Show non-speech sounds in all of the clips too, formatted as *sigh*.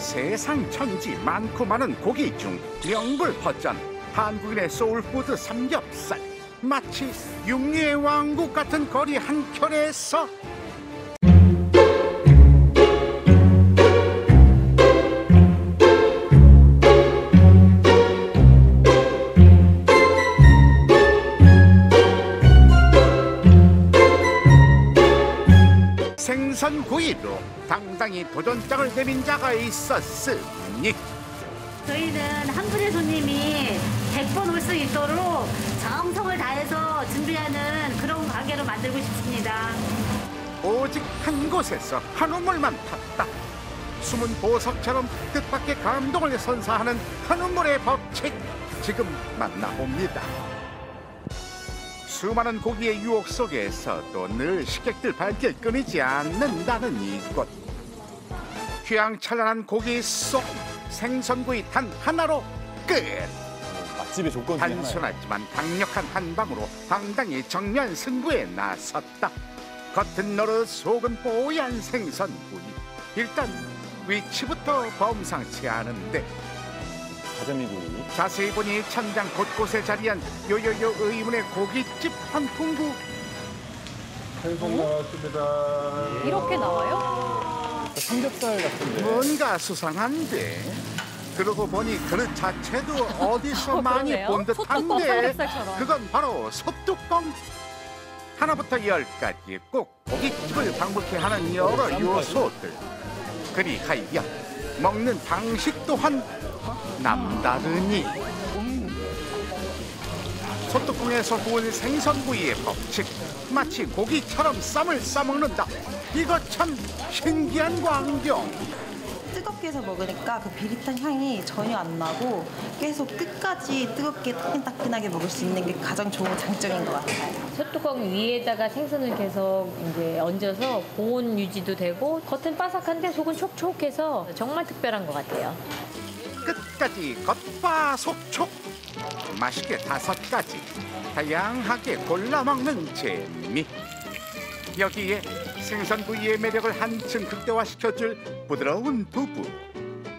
세상 천지 많고 많은 고기 중 명불 허전 한국인의 소울푸드 삼겹살 마치 육류의 왕국 같은 거리 한켠에서 생선구이로 당당히 도전장을 내민 자가 있었으니. 저희는 한 분의 손님이 100번 올 수 있도록 정성을 다해서 준비하는 그런 가게로 만들고 싶습니다. 오직 한 곳에서 한 우물만 탔다. 숨은 보석처럼 뜻밖의 감동을 선사하는 한 우물의 법칙 지금 만나봅니다 수많은 고기의 유혹 속에서도 늘 식객들 발길 끊이지 않는다는 이곳 휘황찬란한 고기 속 생선구이 단 하나로 끝 맛집의 조건 중에 하나예요. 단순하지만 강력한 한 방으로 당당히 정면 승부에 나섰다. 겉은 너릇 속은 뽀얀 생선구이. 일단 위치부터 범상치 않은데 가자미구이. 자세히 보니 천장 곳곳에 자리한 요요요 의문의 고깃집 한 풍구. 생선 나왔습니다. 이렇게 나와요? 삼겹살 같은데. 뭔가 수상한데. 그러고 보니 그릇 자체도 어디서 *laughs* 많이 그러네요. 본 소뚜껑 듯한데 삼겹살처럼. 그건 바로 소뚜껑 하나부터 열까지 꼭 고깃집을 방문케 하는 여러 요소들 그리하여 먹는 방식 또한 남다르니. 소뚜껑에서 구운 생선구이의 법칙 마치 고기처럼 쌈을 싸먹는다. 이거 참 신기한 광경 뜨겁게 해서 먹으니까 그 비릿한 향이 전혀 안 나고 계속 끝까지 뜨겁게 따끈따끈하게 먹을 수 있는 게 가장 좋은 장점인 것 같아요. 소뚜껑 위에다가 생선을 계속 이제 얹어서 고온 유지도 되고 겉은 바삭한데 속은 촉촉해서 정말 특별한 것 같아요. 끝까지 겉바 속촉 맛있게 다섯 가지 다양하게 골라 먹는 재미 여기에 생선구이의 매력을 한층 극대화시켜줄 부드러운 두부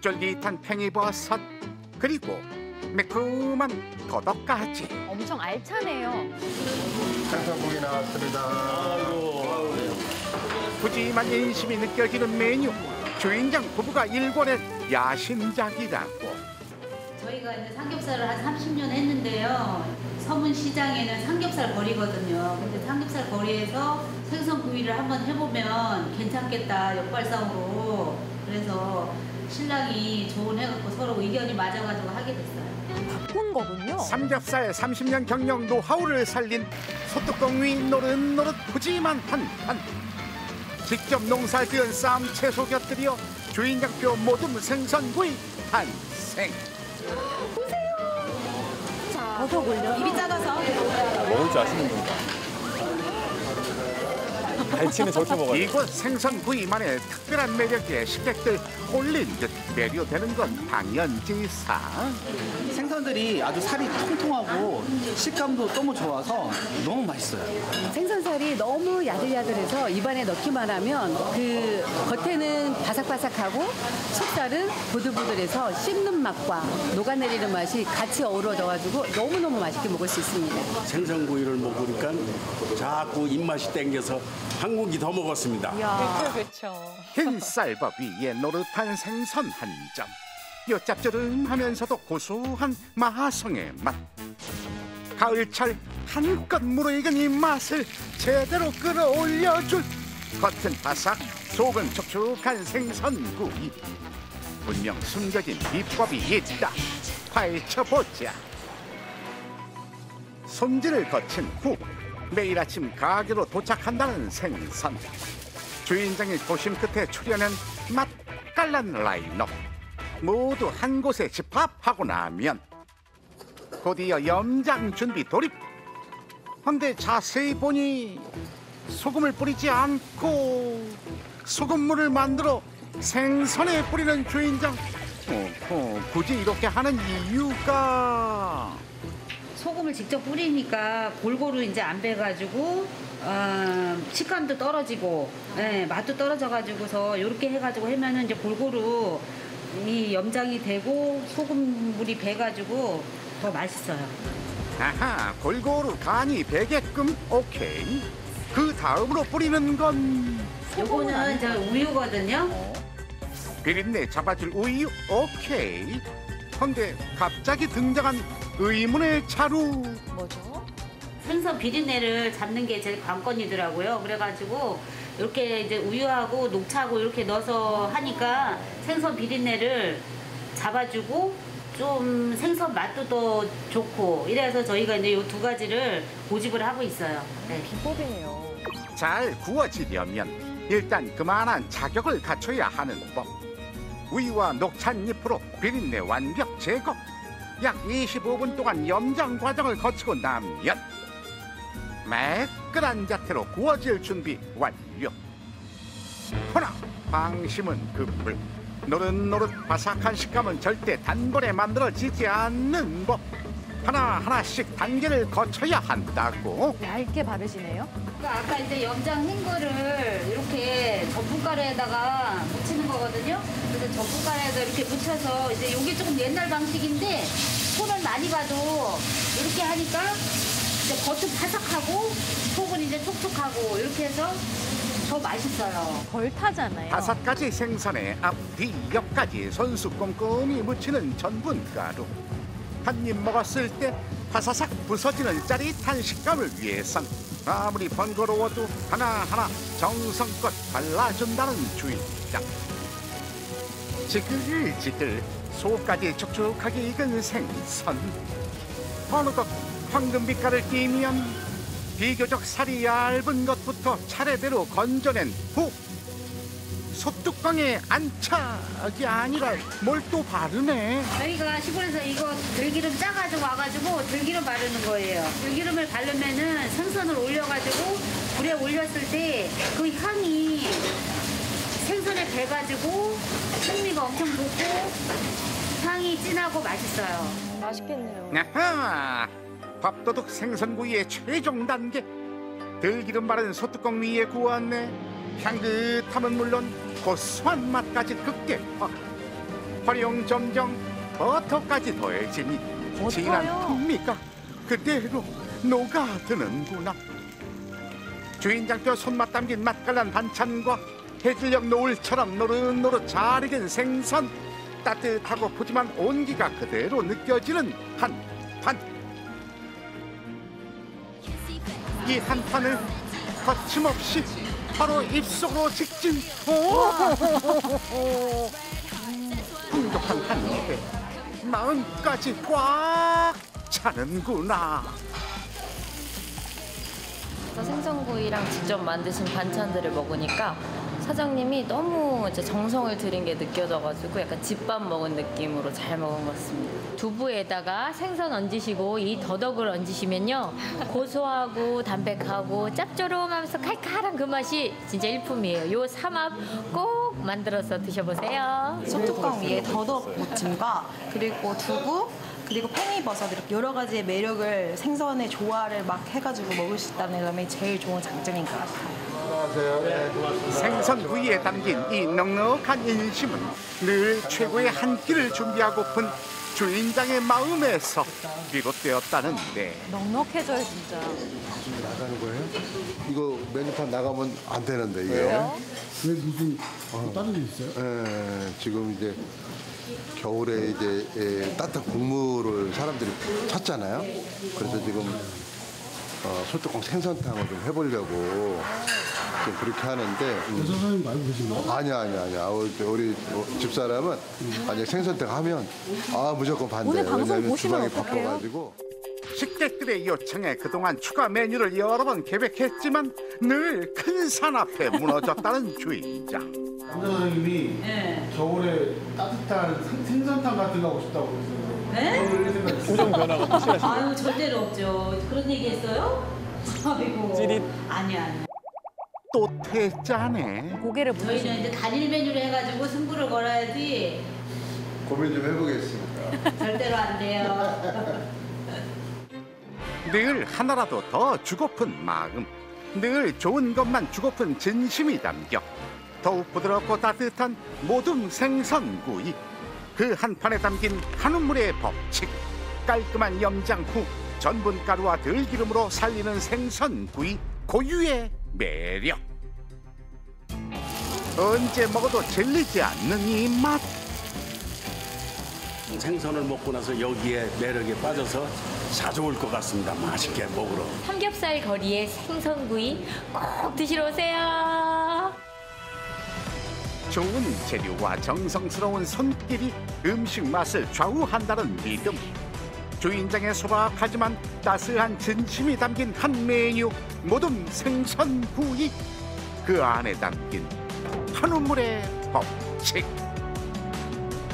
쫄깃한 팽이버섯 그리고 매콤한 거덕까지 엄청 알차네요. 생선고기 나왔습니다. 푸짐한 인심이 느껴지는 메뉴 주인장 부부가 일궈낸 야심작이라고 저희가 이제 삼겹살을 한 30년 했는데요. 서문 시장에는 삼겹살 거리거든요. 근데 삼겹살 거리에서 생선 구이를 한번 해보면 괜찮겠다 역발상으로. 그래서 신랑이 조언해갖고 서로 의견이 맞아가지고 하게 됐어요. 바꾼 거군요. 삼겹살 30년 경력 노하우를 살린 소뚜껑 위 노릇노릇 푸짐한 한판 직접 농사 지은 쌈 채소 곁들여 주인장표 모듬 생선구이 탄생 버섯 올려. 입이 작아서 먹을 줄 아시는 분이다. 갈치는 저렇게 먹어요. 이곳 생선 구이만의 특별한 매력에 식객들 홀린 듯 매료되는 건 당연지사 생선들이 아주 살이 통통하고 식감도 너무 좋아서 너무 맛있어요. 생선살이 너무 야들야들해서 입안에 넣기만 하면 그 겉에는 바삭바삭하고 속살은 부들부들해서 씹는 맛과 녹아내리는 맛이 같이 어우러져가지고 너무너무 맛있게 먹을 수 있습니다. 생선구이를 먹으니까 자꾸 입맛이 땡겨서 한 공기 더 먹었습니다. 그렇죠, 그렇죠. 흰 쌀밥 위에 노릇한 생선 한 점. 요 짭조름하면서도 고소한 마성의 맛. 가을철 한껏 무르익은 이 맛을 제대로 끌어올려줄 겉은 바삭 속은 촉촉한 생선구이. 분명 숨겨진 비법이 있다. 파헤쳐보자. 손질을 거친 후 매일 아침 가게로 도착한다는 생선. 주인장이 도심 끝에 추려낸 맛깔난 라인업. 모두 한 곳에 집합하고 나면 곧이어 염장 준비 돌입. 근데 자세히 보니 소금을 뿌리지 않고 소금물을 만들어 생선에 뿌리는 주인장. 어, 어, 굳이 이렇게 하는 이유가 소금을 직접 뿌리니까 골고루 이제 안 배가지고 어, 식감도 떨어지고 예, 맛도 떨어져가지고서 이렇게 해가지고 하면은 이제 골고루 이 염장이 되고 소금물이 배가지고 더 맛있어요. 아하 골고루 간이 배게끔 오케이 그 다음으로 뿌리는 건 요거는 저 우유거든요. 비린내 잡아줄 우유 오케이 근데 갑자기 등장한 의문의 차루 뭐죠? 생선 비린내를 잡는 게 제일 관건이더라고요. 그래가지고 이렇게 이제 우유하고 녹차하고 이렇게 넣어서 하니까 생선 비린내를 잡아주고 좀 생선 맛도 더 좋고 이래서 저희가 이제 이 두 가지를 고집을 하고 있어요. 네. 비법이네요. 잘 구워지려면 일단 그만한 자격을 갖춰야 하는 법 우유와 녹찻잎으로 비린내 완벽 제거 약 25분 동안 염장 과정을 거치고 나면 매끈한 자태로 구워질 준비 완료. 허나 방심은 그물 노릇노릇 바삭한 식감은 절대 단번에 만들어지지 않는 법 하나 하나씩 단계를 거쳐야 한다고 얇게 바르시네요. 그러니까 아까 이제 염장 한 거를 이렇게 전분가루에다가 묻히는 거거든요. 그래서 전분가루에다 이렇게 묻혀서 이제 이게 조금 옛날 방식인데 손을 많이 가도 이렇게 하니까 이제 겉은 바삭하고 속은 이제 촉촉하고 이렇게 해서 더 맛있어요. 덜 타잖아요. 다섯 가지 생선에 앞, 뒤, 옆까지 손수 꼼꼼히 묻히는 전분가루. 한 입 먹었을 때 바사삭 부서지는 짜릿한 식감을 위해선 아무리 번거로워도 하나하나 정성껏 발라준다는 주의장. 지글지글 속까지 촉촉하게 익은 생선. 어느덧 황금빛깔을 띠면 비교적 살이 얇은 것부터 차례대로 건져낸 후 소뚜껑에 안착이 아니라 뭘 또 바르네 저희가 시골에서 이거 들기름 짜가지고 와가지고 들기름 바르는 거예요. 들기름을 바르면은 생선을 올려가지고 불에 올렸을 때 그 향이 생선에 배가지고 풍미가 엄청 좋고 향이 진하고 맛있어요. 맛있겠네요. 아하 밥도둑 생선구이의 최종 단계 들기름 바른 소뚜껑 위에 구웠네 향긋함은 물론 고소한 맛까지 극대화 활용 점정 버터까지 더해지니 진한 풍미가 그대로 녹아드는구나. 주인장표 손맛 담긴 맛깔난 반찬과 해질녘 노을처럼 노릇노릇 잘 익은 생선 따뜻하고 푸짐한 온기가 그대로 느껴지는 한판. 이 한 판을 거침없이 바로 입속으로 직진 오! *laughs* 풍족한 한 입에 마음까지 꽉 차는구나 생선구이랑 직접 만드신 반찬들을 먹으니까 사장님이 너무 이제 정성을 들인 게 느껴져가지고 약간 집밥 먹은 느낌으로 잘 먹은 것 같습니다. 두부에다가 생선 얹으시고 이 더덕을 얹으시면요 고소하고 담백하고 짭조름하면서 칼칼한 그 맛이 진짜 일품이에요. 요 삼합 꼭 만들어서 드셔보세요. 소뚜껑 위에 더덕 무침과 그리고 두부 그리고 팽이버섯 이렇게 여러 가지의 매력을 생선의 조화를 막 해가지고 먹을 수 있다는 점이 제일 좋은 장점인 것 같아요. 생선구이에 담긴 이 넉넉한 인심은 늘 최고의 한 끼를 준비하고픈 주인장의 마음에서 비롯되었다는데 넉넉해져요 진짜. 나가는 거예요? 이거 메뉴판 나가면 안 되는데 이게. 왜요? 왜 무슨 다른 게 있어요? 예, 지금 이제 겨울에 이제 예, 따뜻한 국물을 사람들이 찾잖아요. 그래서 지금 어, 소뚜껑 생선탕을 좀 해보려고 좀 그렇게 하는데. 음. 선생님 말고 계신 거? 아니야, 아니야, 아니야. 우리, 우리 집사람은 만약 생선탕 하면 아 무조건 반대예요. 오늘 방송 왜냐하면 보시면 주방이 어떡해요? 바빠가지고. 식객들의 요청에 그동안 추가 메뉴를 여러 번 계획했지만 늘 큰 산 앞에 무너졌다는 주인장 남자 선생님이 네. 겨울에 따뜻한 생- 생선탕 같은 거 하고 싶다고 그랬어요. 네? 표정 변화가 확실하시네요. 아유 절대로 없죠. 그런 얘기 했어요? *laughs* 아이고. 찌릿. 아니야 아니야. 또 태짜네 고개를 저희는. 이제 단일 메뉴로 해가지고 승부를 걸어야지 고민 좀 해보겠습니다. *laughs* 절대로 안 돼요. *laughs* 늘 하나라도 더 주고픈 마음 늘 좋은 것만 주고픈 진심이 담겨 더욱 부드럽고 따뜻한 모둠 생선구이 그 한판에 담긴 한우물의 법칙 깔끔한 염장 후 전분가루와 들기름으로 살리는 생선구이 고유의 매력 언제 먹어도 질리지 않는 이 맛 생선을 먹고 나서 여기에 매력에 빠져서 자주 올 것 같습니다. 맛있게 먹으러. 삼겹살 거리의 생선구이 꼭 드시러 오세요. 좋은 재료와 정성스러운 손길이 음식 맛을 좌우한다는 믿음. 주인장의 소박하지만 따스한 진심이 담긴 한 메뉴 모둠 생선구이. 그 안에 담긴 한우물의 법칙